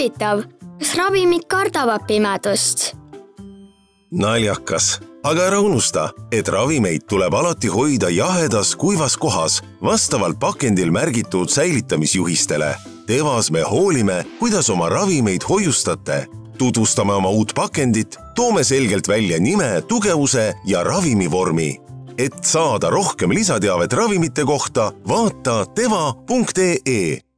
huvitav, kas ravimid kardavad pimedust? naljakas, aga ära unusta, et ravimeid tuleb alati hoida jahedas kuivas kohas vastavalt pakendil märgitud säilitamisjuhistele. Devas me hoolime, kuidas oma ravimeid hoiustate. tutvustame oma uut pakendit, toome selgelt välja nime, tugevuse ja ravimivormi. et saada rohkem lisateavet ravimite kohta, vaata teva.ee